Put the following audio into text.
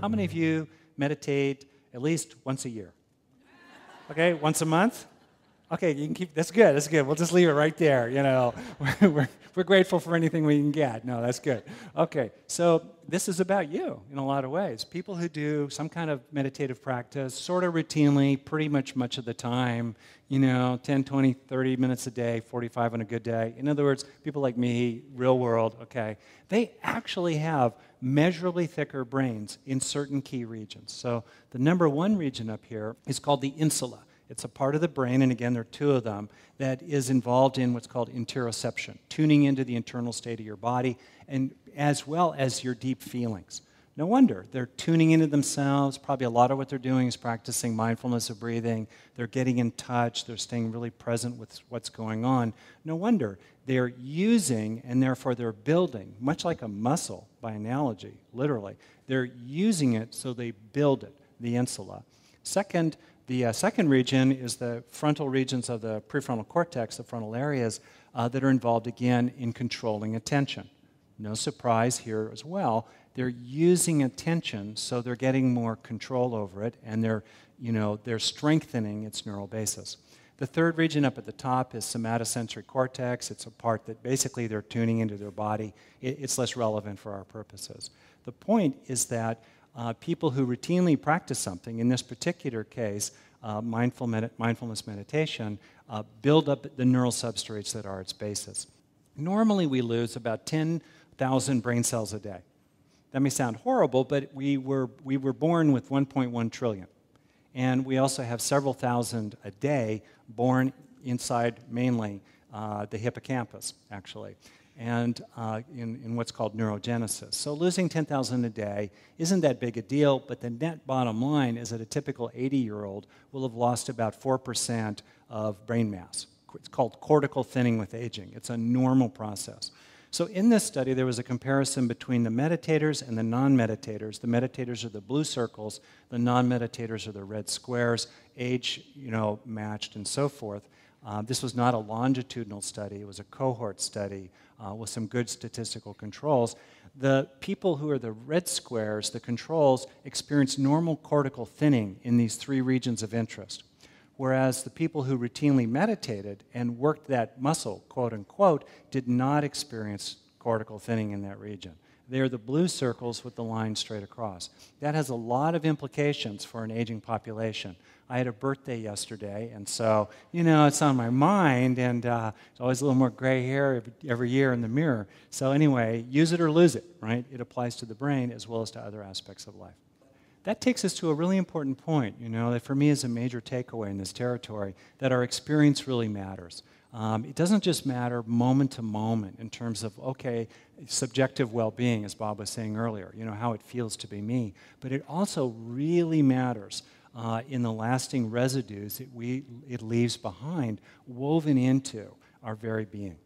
How many of you meditate at least once a year? Okay, once a month? Okay, you can keep, that's good, that's good. We'll just leave it right there, you know. We're, we're grateful for anything we can get. No, that's good. Okay, so this is about you in a lot of ways. People who do some kind of meditative practice, sort of routinely, pretty much much of the time, you know, 10, 20, 30 minutes a day, 45 on a good day. In other words, people like me, real world, okay, they actually have measurably thicker brains in certain key regions. So the number one region up here is called the insula. It's a part of the brain, and again, there are two of them, that is involved in what's called interoception, tuning into the internal state of your body, and as well as your deep feelings. No wonder they're tuning into themselves. Probably a lot of what they're doing is practicing mindfulness of breathing. They're getting in touch. They're staying really present with what's going on. No wonder they're using and therefore they're building, much like a muscle by analogy, literally. They're using it so they build it, the insula. Second, the uh, second region is the frontal regions of the prefrontal cortex, the frontal areas, uh, that are involved again in controlling attention. No surprise here as well. They're using attention, so they're getting more control over it, and they're, you know, they're strengthening its neural basis. The third region up at the top is somatosensory cortex. It's a part that basically they're tuning into their body. it's less relevant for our purposes. The point is that uh, people who routinely practice something, in this particular case, uh, mindful med- mindfulness meditation, uh, build up the neural substrates that are its basis. Normally, we lose about 10,000 brain cells a day. That may sound horrible, but we were, we were born with 1.1 trillion. And we also have several thousand a day born inside mainly uh, the hippocampus, actually and uh, in, in, what's called neurogenesis. So losing 10,000 a day isn't that big a deal, but the net bottom line is that a typical 80 year old will have lost about 4% of brain mass. It's called cortical thinning with aging. It's a normal process. So, in this study, there was a comparison between the meditators and the non meditators. The meditators are the blue circles, the non meditators are the red squares, age you know, matched, and so forth. Uh, this was not a longitudinal study, it was a cohort study uh, with some good statistical controls. The people who are the red squares, the controls, experienced normal cortical thinning in these three regions of interest. Whereas the people who routinely meditated and worked that muscle, quote unquote, did not experience cortical thinning in that region. They're the blue circles with the line straight across. That has a lot of implications for an aging population. I had a birthday yesterday, and so, you know, it's on my mind, and uh, it's always a little more gray hair every, every year in the mirror. So, anyway, use it or lose it, right? It applies to the brain as well as to other aspects of life. That takes us to a really important point, you know, that for me is a major takeaway in this territory that our experience really matters. Um, it doesn't just matter moment to moment in terms of, okay, subjective well being, as Bob was saying earlier, you know, how it feels to be me, but it also really matters uh, in the lasting residues that we, it leaves behind, woven into our very being.